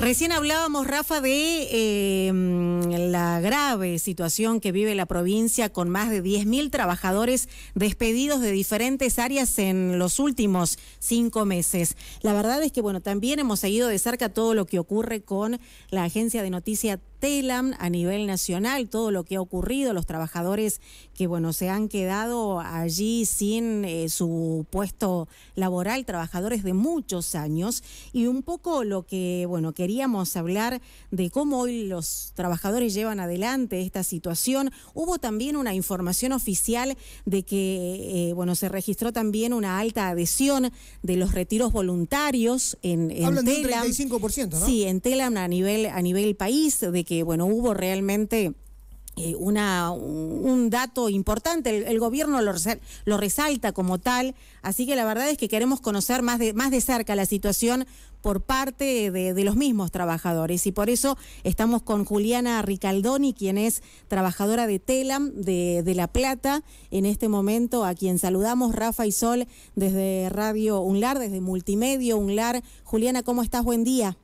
Recién hablábamos, Rafa, de eh, la grave situación que vive la provincia con más de 10.000 trabajadores despedidos de diferentes áreas en los últimos cinco meses. La verdad es que, bueno, también hemos seguido de cerca todo lo que ocurre con la agencia de noticias TELAM a nivel nacional, todo lo que ha ocurrido, los trabajadores que, bueno, se han quedado allí sin eh, su puesto laboral, trabajadores de muchos años, y un poco lo que, bueno, queríamos hablar de cómo hoy los trabajadores llevan adelante esta situación. Hubo también una información oficial de que, eh, bueno, se registró también una alta adhesión de los retiros voluntarios en, en Hablan de un TELAM. 35%, ¿no? Sí, en TELAM a nivel, a nivel país, de que bueno, hubo realmente eh, una, un dato importante, el, gobierno lo, lo resalta como tal, así que la verdad es que queremos conocer más de, más de cerca la situación por parte de, de los mismos trabajadores y por eso estamos con Juliana Ricaldoni, quien es trabajadora de Telam de, de La Plata, en este momento a quien saludamos, Rafa y Sol, desde Radio Unlar, desde Multimedio Unlar. Juliana, ¿cómo estás? Buen día.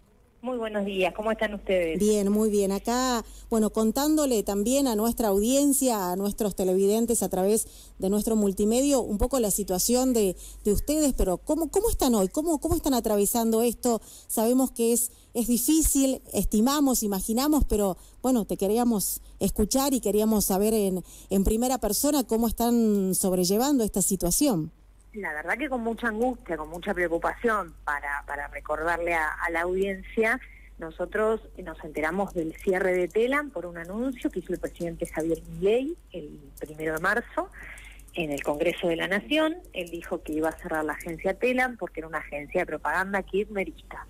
Muy buenos días, ¿cómo están ustedes? Bien, muy bien. Acá, bueno, contándole también a nuestra audiencia, a nuestros televidentes a través de nuestro multimedio, un poco la situación de, de ustedes, pero ¿cómo, ¿cómo están hoy? ¿Cómo, ¿Cómo están atravesando esto? Sabemos que es, es difícil, estimamos, imaginamos, pero bueno, te queríamos escuchar y queríamos saber en, en primera persona cómo están sobrellevando esta situación. La verdad que con mucha angustia, con mucha preocupación para, para recordarle a, a la audiencia, nosotros nos enteramos del cierre de Telam por un anuncio que hizo el presidente Javier Milei el primero de marzo en el Congreso de la Nación. Él dijo que iba a cerrar la agencia Telam porque era una agencia de propaganda kirchnerista.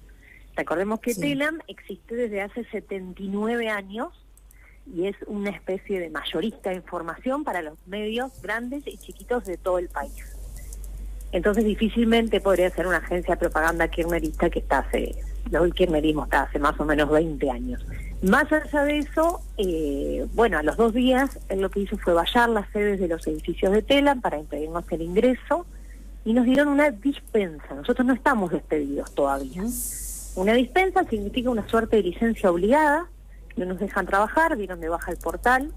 Recordemos que Sí. Telam existe desde hace 79 años y es una especie de mayorista de información para los medios grandes y chiquitos de todo el país. Entonces difícilmente podría ser una agencia de propaganda kirchnerista que está hace, del kirchnerismo está hace más o menos 20 años. Más allá de eso, eh, bueno, a los dos días él lo que hizo fue vallar las sedes de los edificios de Telam para impedirnos el ingreso y nos dieron una dispensa. Nosotros no estamos despedidos todavía. Una dispensa significa una suerte de licencia obligada, no nos dejan trabajar, dieron de baja el portal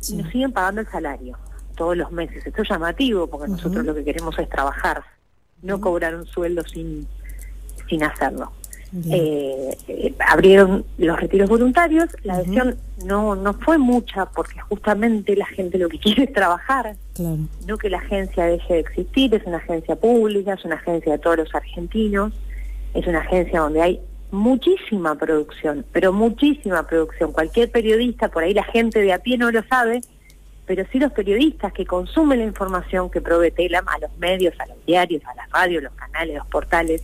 Sí. y nos siguen pagando el salario todos los meses. Esto es llamativo porque nosotros lo que queremos es trabajar, no cobrar un sueldo sin, sin hacerlo. Eh, eh, abrieron los retiros voluntarios, la adhesión no, no fue mucha porque justamente la gente lo que quiere es trabajar, Claro. no que la agencia deje de existir, es una agencia pública, es una agencia de todos los argentinos, es una agencia donde hay muchísima producción, pero muchísima producción. Cualquier periodista, por ahí la gente de a pie no lo sabe, pero sí los periodistas que consumen la información que provee Telam a los medios, a los diarios, a las radios, los canales, los portales,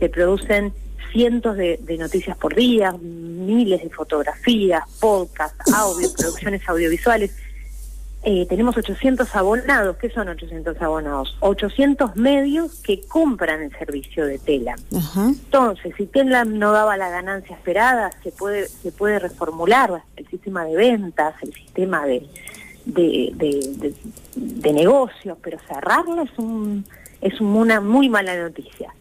se producen cientos de, de noticias por día, miles de fotografías, podcasts, audios, producciones audiovisuales. Eh, tenemos 800 abonados. ¿Qué son 800 abonados? 800 medios que compran el servicio de Telam. Entonces, si Telam no daba la ganancia esperada, se puede se puede reformular el sistema de ventas, el sistema de de, de, de- de negocios, pero cerrarlo es un es una muy mala noticia.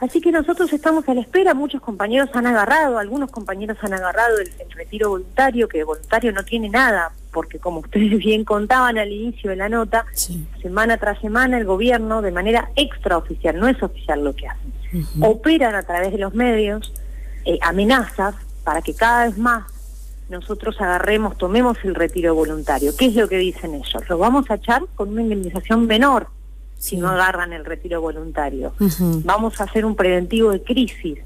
Así que nosotros estamos a la espera, muchos compañeros han agarrado, algunos compañeros han agarrado el, el retiro voluntario, que voluntario no tiene nada, porque como ustedes bien contaban al inicio de la nota, Sí. semana tras semana el gobierno, de manera extraoficial, no es oficial lo que hacen, operan a través de los medios eh, amenazas para que cada vez más nosotros agarremos, tomemos el retiro voluntario. ¿Qué es lo que dicen ellos? Lo vamos a echar con una indemnización menor si no agarran el retiro voluntario. Vamos a hacer un preventivo de crisis,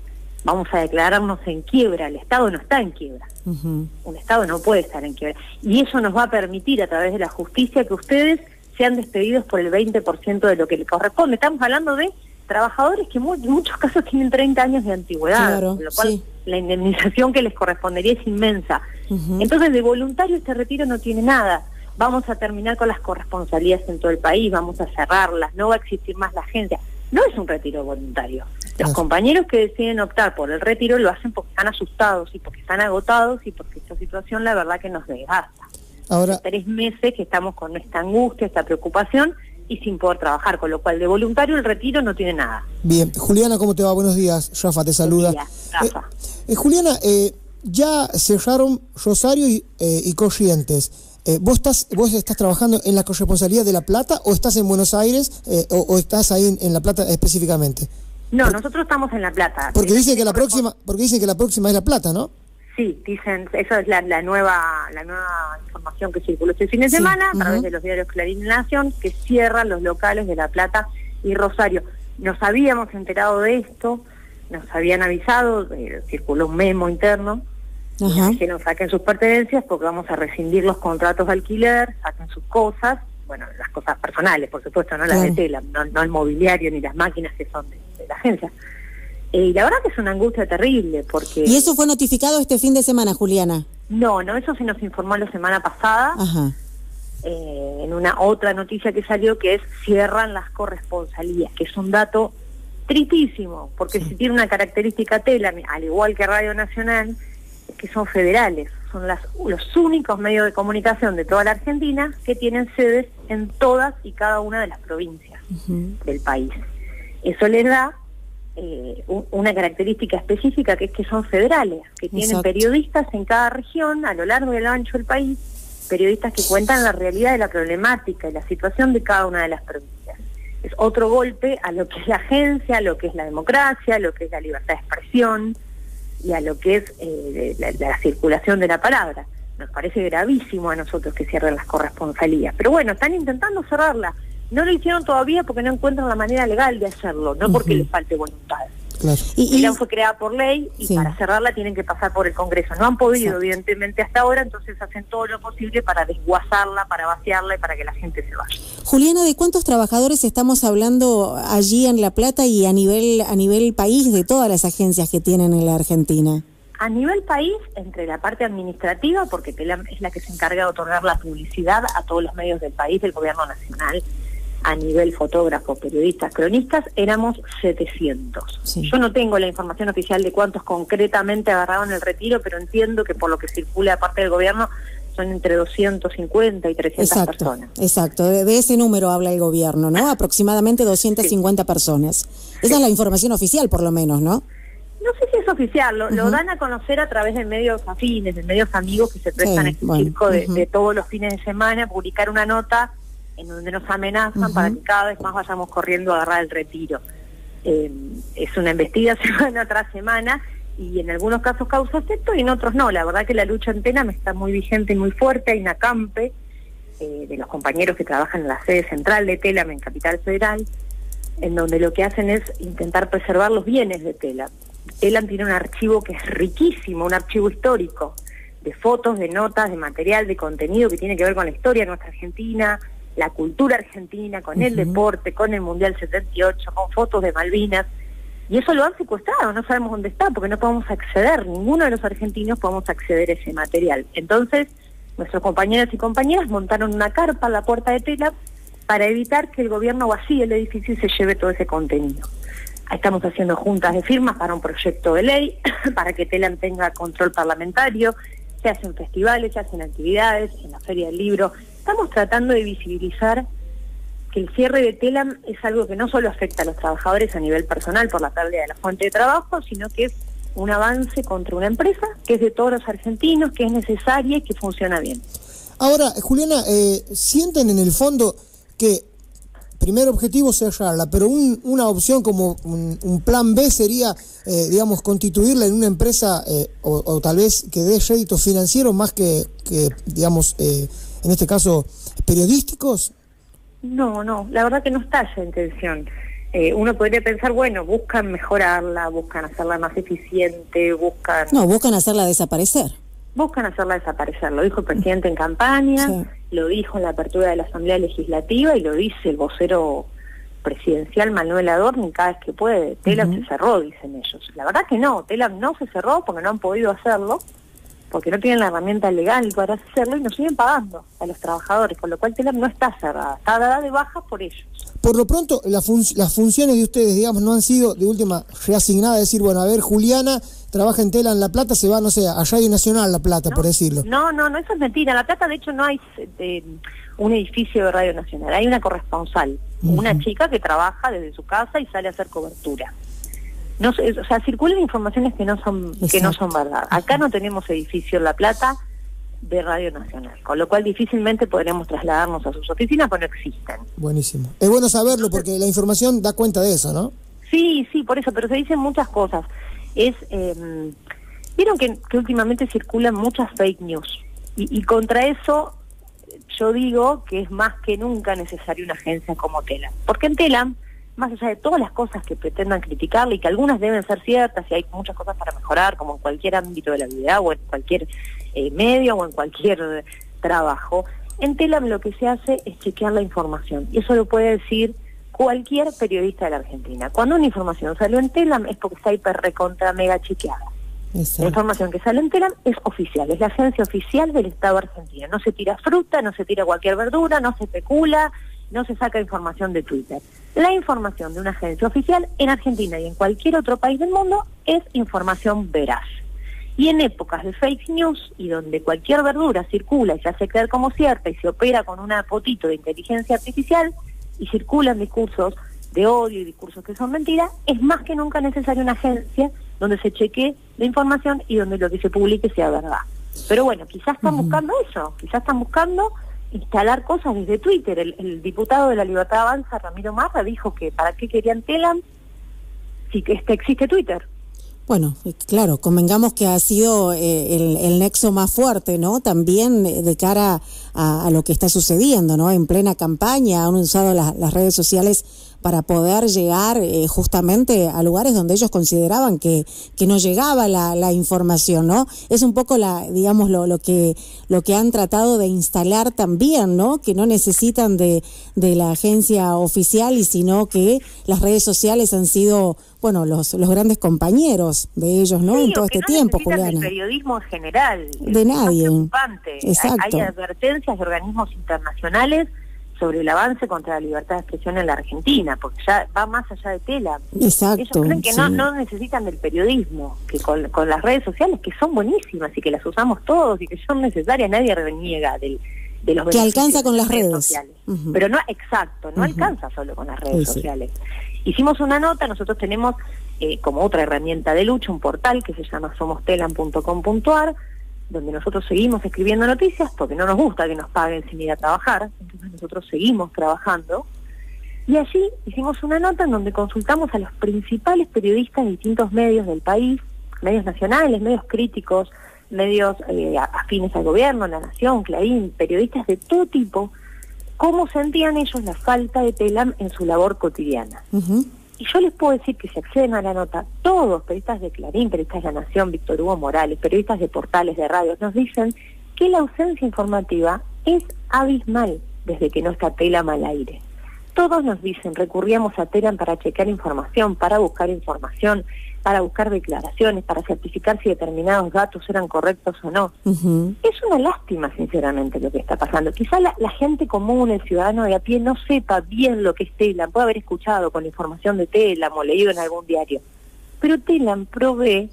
vamos a declararnos en quiebra. El Estado no está en quiebra un Estado no puede estar en quiebra. Y eso nos va a permitir a través de la justicia que ustedes sean despedidos por el 20% de lo que les corresponde. Estamos hablando de trabajadores que en muchos casos tienen 30 años de antigüedad, Claro, con lo cual sí. la indemnización que les correspondería es inmensa. Entonces, de voluntario este retiro no tiene nada. Vamos a terminar con las corresponsalías en todo el país, vamos a cerrarlas, no va a existir más la agencia. No es un retiro voluntario. Los compañeros que deciden optar por el retiro lo hacen porque están asustados y porque están agotados y porque esta situación la verdad que nos desgasta. Ahora, Tres meses que estamos con esta angustia, esta preocupación y sin poder trabajar, con lo cual de voluntario el retiro no tiene nada. Bien, Juliana, ¿cómo te va? Buenos días, Rafa te saluda. Rafa. Eh, eh, Juliana, eh, ya cerraron Rosario y, y Corrientes. ¿vos, estás, ¿Vos estás trabajando en la corresponsabilidad de La Plata o estás en Buenos Aires o, estás ahí en, La Plata específicamente? No, nosotros estamos en La Plata. Porque dicen que la próxima, porque dicen que la próxima es La Plata, ¿no? Sí, dicen, eso es la, nueva la nueva información que circuló este fin de semana a través de los diarios Clarín y Nación, que cierran los locales de La Plata y Rosario. Nos habíamos enterado de esto, nos habían avisado, eh, circuló un memo interno, que nos saquen sus pertenencias porque vamos a rescindir los contratos de alquiler, saquen sus cosas, bueno, las cosas personales, por supuesto, no las de tela, no, el mobiliario ni las máquinas que son de la agencia. Eh, y la verdad que es una angustia terrible porque... ¿Y eso fue notificado este fin de semana, Juliana? No, no, eso se nos informó la semana pasada. Eh, en una otra noticia que salió que es cierran las corresponsalías, que es un dato tristísimo, porque si tiene una característica tela, al igual que Radio Nacional, es que son federales, son las, los únicos medios de comunicación de toda la Argentina que tienen sedes en todas y cada una de las provincias del país. Eso les da eh, una característica específica que es que son federales, que tienen periodistas en cada región, a lo largo y a lo ancho del país, periodistas que cuentan la realidad de la problemática y la situación de cada una de las provincias. Es otro golpe a lo que es la agencia, a lo que es la democracia, a lo que es la libertad de expresión y a lo que es eh, la, circulación de la palabra. Nos parece gravísimo a nosotros que cierren las corresponsalías. Pero bueno, están intentando cerrarla no lo hicieron todavía porque no encuentran la manera legal de hacerlo, no porque les falte voluntad. Claro. Y, fue creada por ley y para cerrarla tienen que pasar por el Congreso. No han podido, evidentemente, hasta ahora, entonces hacen todo lo posible para desguazarla, para vaciarla y para que la gente se vaya. Juliana, ¿de cuántos trabajadores estamos hablando allí en La Plata y a nivel, a nivel país de todas las agencias que tienen en la Argentina? A nivel país, entre la parte administrativa, porque es la que se encarga de otorgar la publicidad a todos los medios del país, del gobierno nacional, a nivel fotógrafos, periodistas, cronistas, éramos 700. Yo no tengo la información oficial de cuántos concretamente agarraron el retiro, pero entiendo que por lo que circula aparte del gobierno son entre 250 y 300 personas. Exacto, de, ese número habla el gobierno, ¿no? Aproximadamente 250 personas. Esa es la información oficial, por lo menos, ¿no? No sé si es oficial, lo, dan a conocer a través de medios afines, de medios amigos que se prestan a este circo de, de todos los fines de semana, publicar una nota en donde nos amenazan para que cada vez más vayamos corriendo a agarrar el retiro. Eh, es una embestida semana tras semana y en algunos casos causa efecto y en otros no. La verdad que la lucha en me está muy vigente y muy fuerte. Hay una campe eh, de los compañeros que trabajan en la sede central de Telam en Capital Federal, en donde lo que hacen es intentar preservar los bienes de Telam. Telam tiene un archivo que es riquísimo, un archivo histórico, de fotos, de notas, de material, de contenido que tiene que ver con la historia de nuestra Argentina, la cultura argentina, con el deporte, con el Mundial 78, con fotos de Malvinas. Y eso lo han secuestrado, no sabemos dónde está, porque no podemos acceder, ninguno de los argentinos podemos acceder a ese material. Entonces, nuestros compañeros y compañeras montaron una carpa a la puerta de Telam para evitar que el gobierno vacíe el edificio y se lleve todo ese contenido. Estamos haciendo juntas de firmas para un proyecto de ley, para que Telam tenga control parlamentario, se hacen festivales, se hacen actividades, en la Feria del Libro estamos tratando de visibilizar que el cierre de Telam es algo que no solo afecta a los trabajadores a nivel personal por la pérdida de la fuente de trabajo, sino que es un avance contra una empresa que es de todos los argentinos, que es necesaria y que funciona bien. Ahora, Juliana, eh, sienten en el fondo que primer objetivo cerrarla, pero una opción como un, plan B sería, eh, digamos, constituirla en una empresa eh, o, tal vez que dé rédito financiero más que, que digamos, eh, en este caso, periodísticos? No, no, la verdad que no está esa intención. Eh, uno podría pensar, bueno, buscan mejorarla, buscan hacerla más eficiente, buscan... No, buscan hacerla desaparecer. Buscan hacerla desaparecer, lo dijo el presidente en campaña, lo dijo en la apertura de la Asamblea Legislativa y lo dice el vocero presidencial Manuel Adorni cada vez que puede. Telam se cerró, dicen ellos. La verdad que no, Telam no se cerró porque no han podido hacerlo porque no tienen la herramienta legal para hacerlo y nos siguen pagando a los trabajadores, con lo cual Telam no está cerrada, está dada de baja por ellos. Por lo pronto, las funciones de ustedes, digamos, no han sido de última reasignadas, decir, bueno, a ver, Juliana trabaja en Tela en La Plata, se va, no sé, a Radio Nacional La Plata, por decirlo. No, no, no, eso es mentira. En La Plata, de hecho, no hay eh, un edificio de Radio Nacional, hay una corresponsal una chica que trabaja desde su casa y sale a hacer cobertura. No, o sea, circulan informaciones que no son que no son verdad. Acá no tenemos edificio en La Plata de Radio Nacional, con lo cual difícilmente podremos trasladarnos a sus oficinas, porque no existen. Buenísimo. Es bueno saberlo porque la información da cuenta de eso, ¿no? Sí, sí, por eso, pero se dicen muchas cosas. Es eh, Vieron que, últimamente circulan muchas fake news y, contra eso yo digo que es más que nunca necesaria una agencia como Telam. Porque en Telam, más allá de todas las cosas que pretendan criticarle y que algunas deben ser ciertas y hay muchas cosas para mejorar, como en cualquier ámbito de la vida o en cualquier eh, medio o en cualquier trabajo, en Telam lo que se hace es chequear la información. Y eso lo puede decir cualquier periodista de la Argentina. Cuando una información salió en Telam es porque está hiper recontra mega chequeada. La información que sale en Telam es oficial, es la agencia oficial del Estado argentino. No se tira fruta, no se tira cualquier verdura, no se especula, no se saca información de Twitter. La información de una agencia oficial en Argentina y en cualquier otro país del mundo es información veraz. Y en épocas de fake news y donde cualquier verdura circula y se hace creer como cierta y se opera con un potito de inteligencia artificial y circulan discursos de odio y discursos que son mentiras, es más que nunca necesaria una agencia donde se cheque la información y donde lo que se publique sea verdad. Pero bueno, quizás están buscando eso, quizás están buscando instalar cosas desde Twitter. El, diputado de la Libertad Avanza, Ramiro Marra, dijo que para qué querían Telam si este existe Twitter. Bueno, claro, convengamos que ha sido eh, el, nexo más fuerte, ¿no? También de cara a, lo que está sucediendo, ¿no? En plena campaña han usado las redes sociales para poder llegar eh, justamente a lugares donde ellos consideraban que, que no llegaba la, la información, ¿no? Es un poco la, digamos, lo, lo que lo que han tratado de instalar también, ¿no? Que no necesitan de, de la agencia oficial y sino que las redes sociales han sido bueno, los, los grandes compañeros de ellos, ¿no? en todo este tiempo, Juliana. periodismo en general. De nadie. Exacto. hay, advertencias de organismos internacionales sobre el avance contra la libertad de expresión en la Argentina, porque ya va más allá de tela. Exacto. Ellos creen que no, no necesitan del periodismo, que con, con, las redes sociales, que son buenísimas y que las usamos todos y que son necesarias, nadie reniega del, de los Que alcanza con las redes. Sociales. Pero no, exacto, no alcanza solo con las redes sociales. Hicimos una nota, nosotros tenemos eh, como otra herramienta de lucha un portal que se llama somostelan.com.ar, donde nosotros seguimos escribiendo noticias porque no nos gusta que nos paguen sin ir a trabajar, entonces nosotros seguimos trabajando. Y allí hicimos una nota en donde consultamos a los principales periodistas de distintos medios del país, medios nacionales, medios críticos, medios eh, afines al gobierno, La Nación, Clarín, periodistas de todo tipo, cómo sentían ellos la falta de TELAM en su labor cotidiana. Y yo les puedo decir que se acceden a la nota, todos, periodistas de Clarín, periodistas de La Nación, Víctor Hugo Morales, periodistas de portales de radios, nos dicen que la ausencia informativa es abismal desde que no está TELAM al aire. Todos nos dicen, recurríamos a TELAM para checar información, para buscar información, para buscar declaraciones, para certificar si determinados datos eran correctos o no. Es una lástima, sinceramente, lo que está pasando. Quizá la, gente común, el ciudadano de a pie, no sepa bien lo que es TELAM, puede haber escuchado con la información de TELAM o leído en algún diario, pero TELAM provee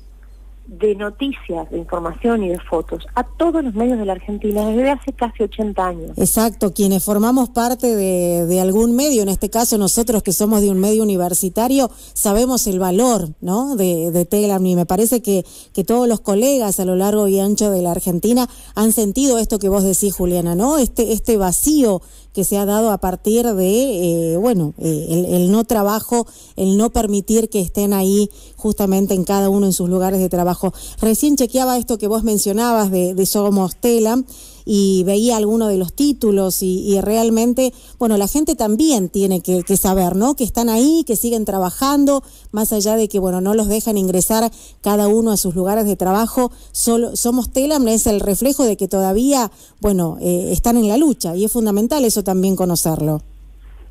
de noticias, de información y de fotos a todos los medios de la Argentina desde hace casi 80 años. Exacto, quienes formamos parte de, algún medio, en este caso nosotros que somos de un medio universitario, sabemos el valor ¿no? de, de Telegram y me parece que, que todos los colegas a lo largo y ancho de la Argentina han sentido esto que vos decís, Juliana, ¿no? Este, este vacío que se ha dado a partir de, eh, bueno, eh, el, no trabajo, el no permitir que estén ahí justamente en cada uno en sus lugares de trabajo. Recién chequeaba esto que vos mencionabas de, de Somos Tela y veía algunos de los títulos y, realmente, bueno, la gente también tiene que, saber, ¿no? Que están ahí, que siguen trabajando, más allá de que, bueno, no los dejan ingresar cada uno a sus lugares de trabajo. Solo, somos Telam es el reflejo de que todavía, bueno, eh, están en la lucha y es fundamental eso también conocerlo.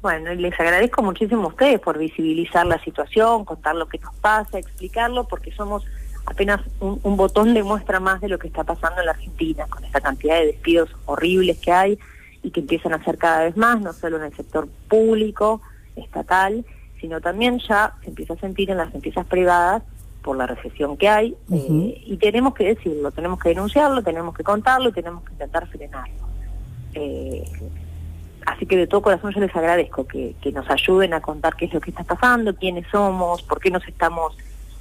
Bueno, y les agradezco muchísimo a ustedes por visibilizar la situación, contar lo que nos pasa, explicarlo, porque somos apenas un, botón de muestra más de lo que está pasando en la Argentina, con esta cantidad de despidos horribles que hay y que empiezan a ser cada vez más, no solo en el sector público, estatal, sino también ya se empieza a sentir en las empresas privadas por la recesión que hay eh, y tenemos que decirlo, tenemos que denunciarlo, tenemos que contarlo y tenemos que intentar frenarlo. Eh, así que de todo corazón yo les agradezco que, que, nos ayuden a contar qué es lo que está pasando, quiénes somos, por qué nos estamos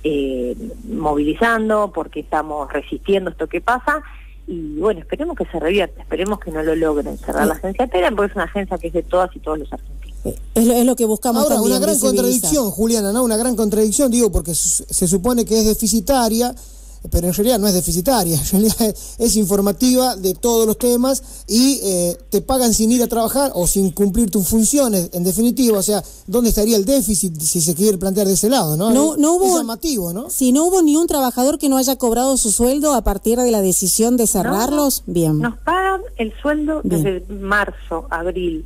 eh, movilizando, por qué estamos resistiendo esto que pasa. Y bueno, esperemos que se revierta, esperemos que no lo logren cerrar la agencia Telam, porque es una agencia que es de todas y todos los argentinos. Eh, es lo, que buscamos Ahora, una gran contradicción, Juliana, ¿no? Una gran contradicción, digo, porque se supone que es deficitaria pero en realidad no es deficitaria, en realidad es informativa de todos los temas y eh, te pagan sin ir a trabajar o sin cumplir tus funciones, en definitiva, o sea, ¿dónde estaría el déficit si se quiere plantear de ese lado? No, no, no hubo, es llamativo, ¿no? Si no hubo ni un trabajador que no haya cobrado su sueldo a partir de la decisión de cerrarlos, bien. Nos pagan el sueldo desde marzo, abril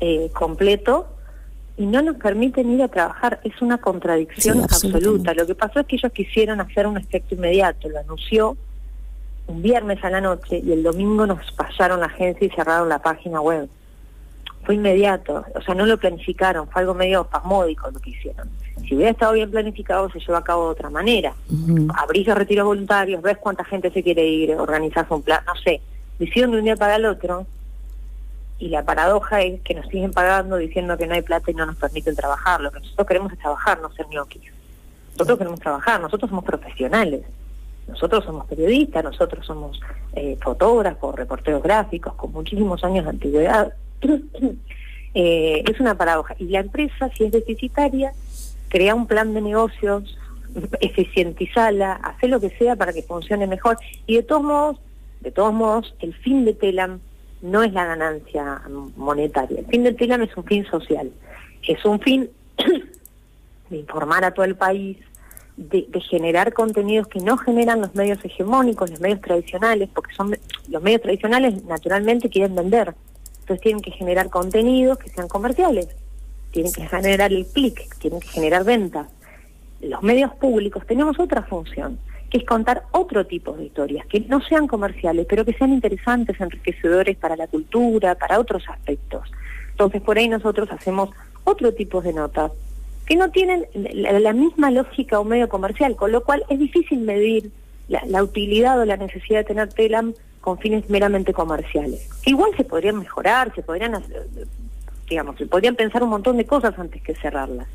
eh, completo y no nos permiten ir a trabajar. Es una contradicción absoluta. Lo que pasó es que ellos quisieron hacer un efecto inmediato. Lo anunció un viernes a la noche y el domingo nos pasaron la agencia y cerraron la página web. Fue inmediato, o sea, no lo planificaron, fue algo medio pasmódico lo que hicieron. Si hubiera estado bien planificado, se lleva a cabo de otra manera. Abrís los retiros voluntarios, ves cuánta gente se quiere ir, organizás un plan, no sé. Hicieron de un día para el otro y la paradoja es que nos siguen pagando diciendo que no hay plata y no nos permiten trabajar. Lo que nosotros queremos es trabajar, no ser ñoquis. Nosotros queremos trabajar, nosotros somos profesionales. Nosotros somos periodistas, nosotros somos eh, fotógrafos, reporteros gráficos, con muchísimos años de antigüedad. eh, es una paradoja. Y la empresa, si es deficitaria, crea un plan de negocios, eficientizala, hace lo que sea para que funcione mejor. Y de todos modos, de todos modos, el fin de Telam no es la ganancia monetaria. El fin del TELAM es un fin social, es un fin de informar a todo el país, de, generar contenidos que no generan los medios hegemónicos, los medios tradicionales, porque son los medios tradicionales naturalmente quieren vender, entonces tienen que generar contenidos que sean comerciales, tienen que generar el clic, tienen que generar ventas. Los medios públicos tenemos otra función, que es contar otro tipo de historias, que no sean comerciales, pero que sean interesantes, enriquecedores para la cultura, para otros aspectos. Entonces, por ahí nosotros hacemos otro tipo de notas que no tienen la, misma lógica o medio comercial, con lo cual es difícil medir la, utilidad o la necesidad de tener TELAM con fines meramente comerciales. Igual se podrían mejorar, se podrían, digamos, se podrían pensar un montón de cosas antes que cerrarlas.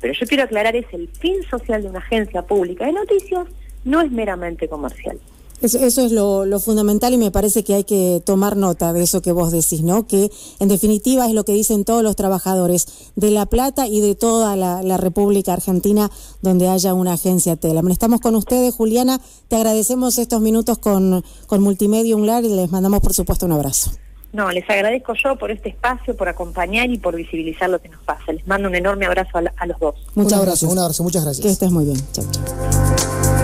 Pero yo quiero aclarar, es el fin social de una agencia pública de noticias no es meramente comercial. Eso, es lo, fundamental y me parece que hay que tomar nota de eso que vos decís, ¿no? Que en definitiva es lo que dicen todos los trabajadores de La Plata y de toda la, República Argentina donde haya una agencia Telam. Estamos con ustedes, Juliana. Te agradecemos estos minutos con, con Multimedia Unlar y les mandamos, por supuesto, un abrazo. No, les agradezco yo por este espacio, por acompañar y por visibilizar lo que nos pasa. Les mando un enorme abrazo a, los dos. Muchas gracias, un abrazo, muchas gracias. Que estés muy bien. Chao, chao.